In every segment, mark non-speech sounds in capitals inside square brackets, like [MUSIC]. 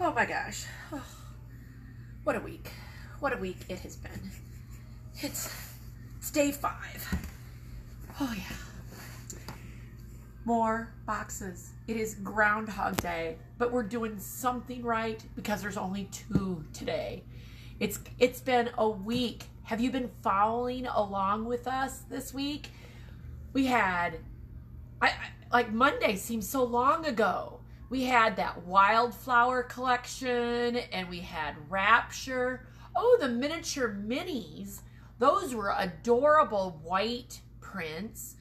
Oh my gosh. Oh, what a week. What a week it has been. It's it's day five. Oh yeah. More boxes. It is Groundhog Day, but we're doing something right because there's only two today. It's it's been a week. Have you been following along with us this week? We had I, I like Monday seems so long ago we had that wildflower collection and we had Rapture. Oh, the miniature minis. Those were adorable white prints.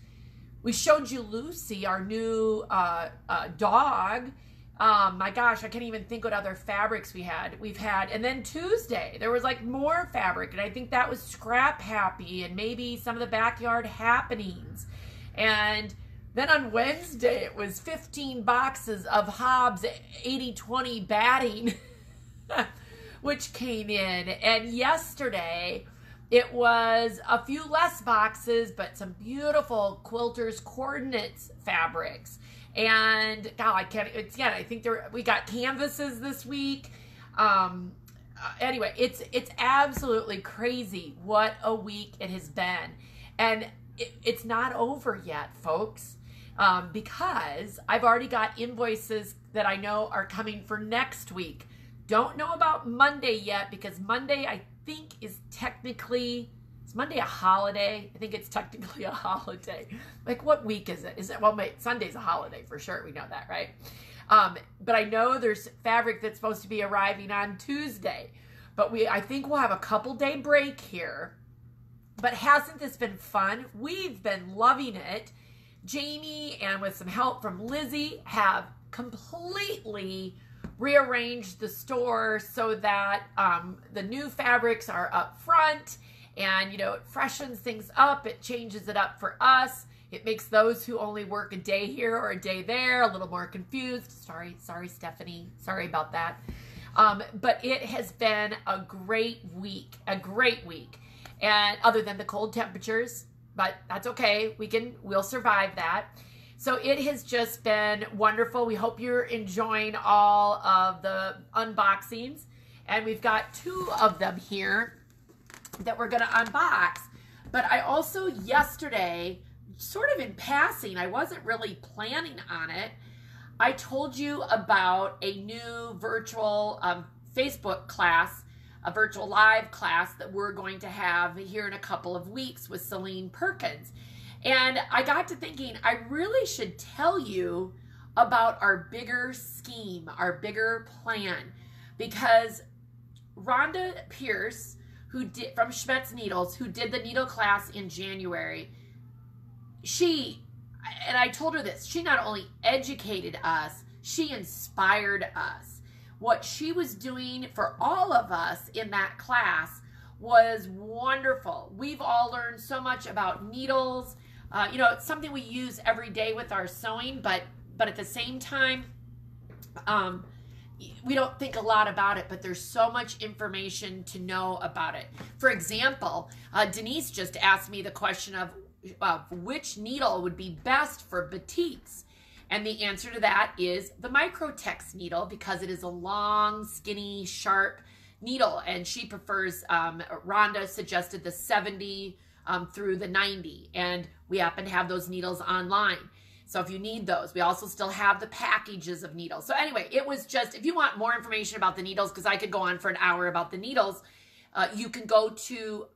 We showed you Lucy, our new uh, uh, dog. Um, my gosh, I can't even think what other fabrics we had. We've had, and then Tuesday there was like more fabric, and I think that was Scrap Happy and maybe some of the backyard happenings. And then on Wednesday, it was 15 boxes of Hobbs 80 20 batting, [LAUGHS] which came in. And yesterday, it was a few less boxes, but some beautiful quilters coordinates fabrics. And God, I can't. It's yeah. I think there we got canvases this week. Um, uh, anyway, it's it's absolutely crazy what a week it has been, and it, it's not over yet, folks um, because I've already got invoices that I know are coming for next week. Don't know about Monday yet because Monday I think is technically is Monday a holiday? I think it's [LAUGHS] technically a holiday. Like what week is it? Is it well wait, Sunday's a holiday for sure. We know that, right? Um, but I know there's fabric that's supposed to be arriving on Tuesday. But we I think we'll have a couple day break here. But hasn't this been fun? We've been loving it. Jamie and with some help from Lizzie have completely rearranged the store so that um, the new fabrics are up front and you know it freshens things up it changes it up for us. It makes those who only work a day here or a day there a little more confused. Sorry sorry stephanie. Sorry about that. Um, but it has been a great week a great week. And other than the cold temperatures but that's okay. We can, we'll survive that. So it has just been wonderful. We hope you're enjoying all of the unboxings. And we've got two of them here that we're going to unbox. But I also yesterday, sort of in passing, I wasn't really planning on it. I told you about a new virtual um, Facebook class a virtual live class that we're going to have here in a couple of weeks with Celine Perkins. And I got to thinking, I really should tell you about our bigger scheme, our bigger plan, because Rhonda Pierce, who did from Schmetz Needles, who did the needle class in January, she and I told her this, she not only educated us, she inspired us what she was doing for all of us in that class was wonderful. We've all learned so much about needles. Uh, you know, it's something we use every day with our sewing, but but at the same time, um, we don't think a lot about it, but there's so much information to know about it. For example, uh, Denise just asked me the question of uh, which needle would be best for batiks. And the answer to that is the Microtex needle because it is a long, skinny, sharp needle. And she prefers, um, Rhonda suggested the 70 um, through the 90. And we happen to have those needles online. So if you need those, we also still have the packages of needles. So anyway, it was just, if you want more information about the needles, because I could go on for an hour about the needles, uh, you can go to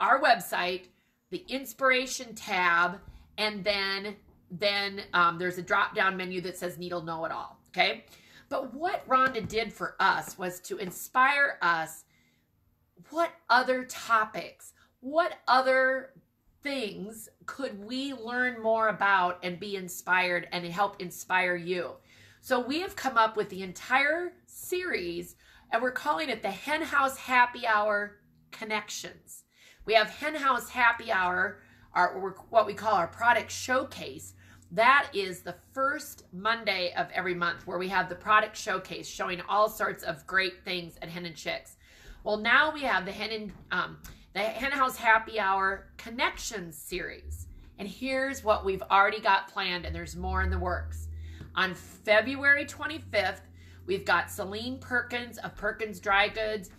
our website, the inspiration tab, and then then um, there's a drop down menu that says Needle Know It All. Okay. But what Rhonda did for us was to inspire us. What other topics, what other things could we learn more about and be inspired and help inspire you? So we have come up with the entire series and we're calling it the Hen House Happy Hour Connections. We have Hen House Happy Hour, our what we call our product showcase, that is the first Monday of every month where we have the product showcase showing all sorts of great things at Hen and Chicks. Well, now we have the Hen and um, the Hen House Happy Hour Connections series. And here's what we've already got planned, and there's more in the works. On February 25th, We've got Celine Perkins of Perkins Dry Goods.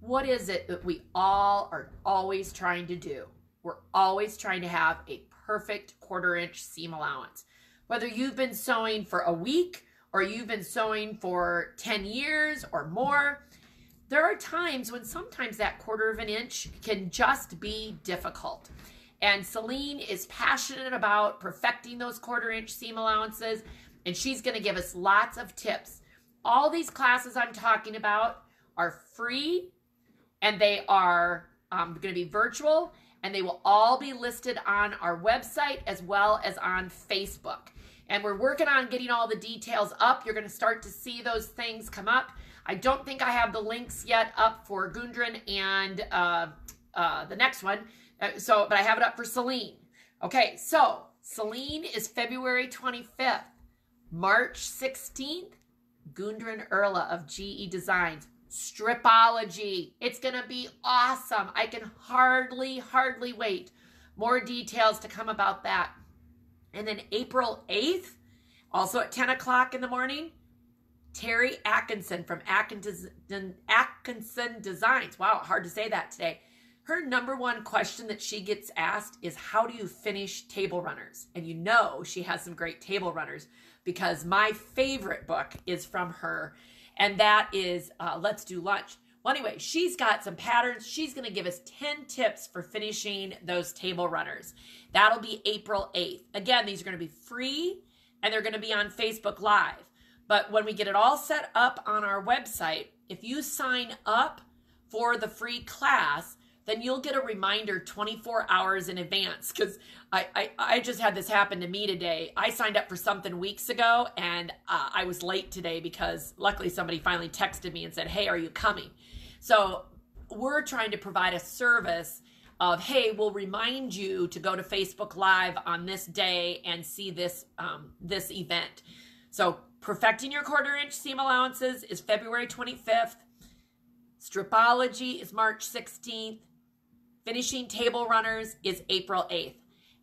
What is it that we all are always trying to do? We're always trying to have a perfect quarter inch seam allowance. Whether you've been sewing for a week or you've been sewing for 10 years or more, there are times when sometimes that quarter of an inch can just be difficult. And Celine is passionate about perfecting those quarter inch seam allowances, and she's going to give us lots of tips. All these classes I'm talking about are free and they are um, going to be virtual and they will all be listed on our website as well as on Facebook. And we're working on getting all the details up. You're going to start to see those things come up. I don't think I have the links yet up for Gudrun and uh, uh, the next one. Uh, so, but I have it up for Celine. Okay, so Celine is February 25th. March 16th, Gudrun Erla of GE Designs. Stripology. It's going to be awesome. I can hardly, hardly wait. More details to come about that. And then April 8th, also at 10 o'clock in the morning, Terry Atkinson from Atkinson, Atkinson Designs. Wow, hard to say that today. Her number one question that she gets asked is how do you finish table runners? And you know she has some great table runners because my favorite book is from her, and that is uh, Let's Do Lunch. Well, anyway, she's got some patterns. She's going to give us 10 tips for finishing those table runners. That'll be April 8th. Again, these are going to be free and they're going to be on Facebook Live. But when we get it all set up on our website, if you sign up for the free class, then you'll get a reminder 24 hours in advance. Because I, I, I, just had this happen to me today. I signed up for something weeks ago and uh, I was late today because luckily somebody finally texted me and said, Hey, are you coming? So we're trying to provide a service of, Hey, we'll remind you to go to Facebook Live on this day and see this, um, this event. So Perfecting Your Quarter Inch Seam Allowances is February 25th. Stripology is March 16th. Finishing Table Runners is April 8th.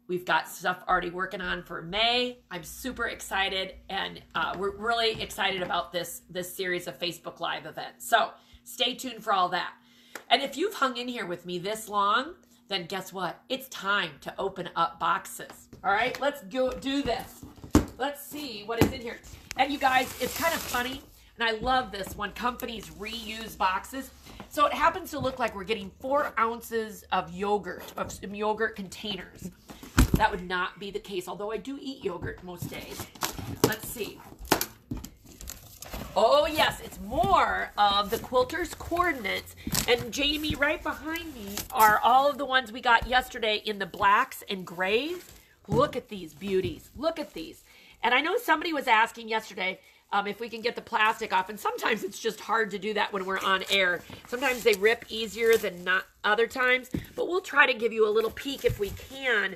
We've got stuff already working on for May. I'm super excited, and uh, we're really excited about this this series of Facebook Live events. So stay tuned for all that. And if you've hung in here with me this long, then guess what? It's time to open up boxes. All right, let's go do this. Let's see what is in here. And you guys, it's kind of funny, and I love this when companies reuse boxes. So it happens to look like we're getting four ounces of yogurt, of some yogurt containers. That would not be the case, although I do eat yogurt most days. Let's see. Oh, yes, it's more of the quilter's coordinates. And Jamie, right behind me are all of the ones we got yesterday in the blacks and grays. Look at these beauties. Look at these. And I know somebody was asking yesterday um, if we can get the plastic off, and sometimes it's just hard to do that when we're on air. Sometimes they rip easier than not other times, but we'll try to give you a little peek if we can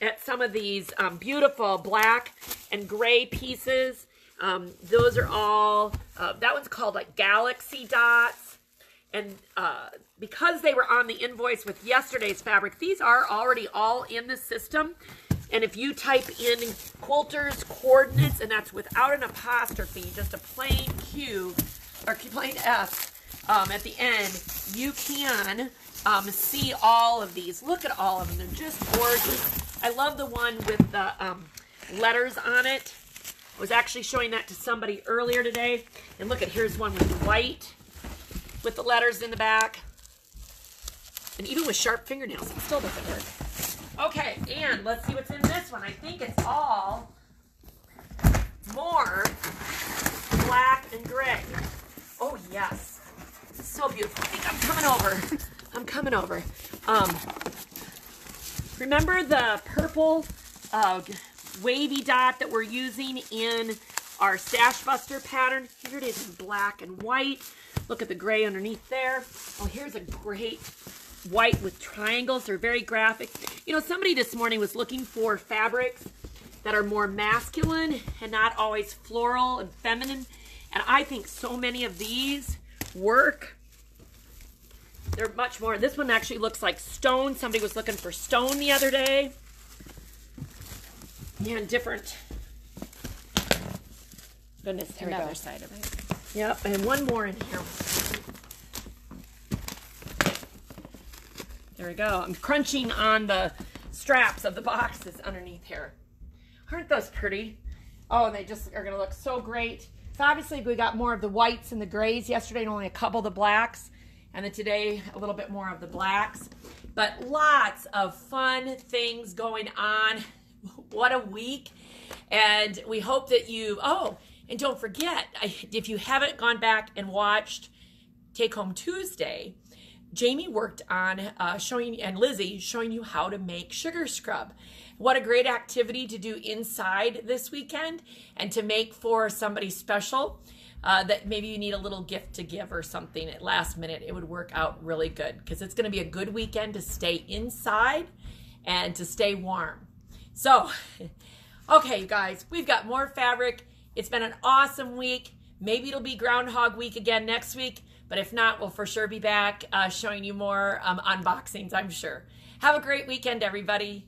at some of these um, beautiful black and gray pieces. Um, those are all, uh, that one's called like Galaxy Dots. And uh, because they were on the invoice with yesterday's fabric, these are already all in the system. And if you type in quilter's coordinates, and that's without an apostrophe, just a plain Q or plain S um, at the end, you can um, see all of these. Look at all of them. They're just gorgeous. I love the one with the um, letters on it. I was actually showing that to somebody earlier today. And look at, here's one with white with the letters in the back. And even with sharp fingernails, it still doesn't work. Okay, and let's see what's in this one. I think it's all more black and gray. Oh, yes. So beautiful. I think I'm coming over. I'm coming over. Um, remember the purple uh, wavy dot that we're using in our Stash Buster pattern? Here it is in black and white. Look at the gray underneath there. Oh, here's a great white with triangles. They're very graphic. You know, somebody this morning was looking for fabrics that are more masculine and not always floral and feminine. And I think so many of these work. They're much more, this one actually looks like stone. Somebody was looking for stone the other day. And different Goodness, there Another we go. side of it. Yep, and one more in here. There we go. I'm crunching on the straps of the boxes underneath here. Aren't those pretty? Oh, and they just are going to look so great. So obviously we got more of the whites and the grays yesterday and only a couple of the blacks. And then today a little bit more of the blacks. But lots of fun things going on. [LAUGHS] What a week. And we hope that you, oh, and don't forget, if you haven't gone back and watched Take Home Tuesday, Jamie worked on uh, showing, and Lizzie showing you how to make sugar scrub. What a great activity to do inside this weekend and to make for somebody special. Uh, that maybe you need a little gift to give or something at last minute, it would work out really good because it's going to be a good weekend to stay inside and to stay warm. So, [LAUGHS] okay, you guys, we've got more fabric. It's been an awesome week. Maybe it'll be Groundhog Week again next week, but if not, we'll for sure be back uh, showing you more um, unboxings, I'm sure. Have a great weekend, everybody.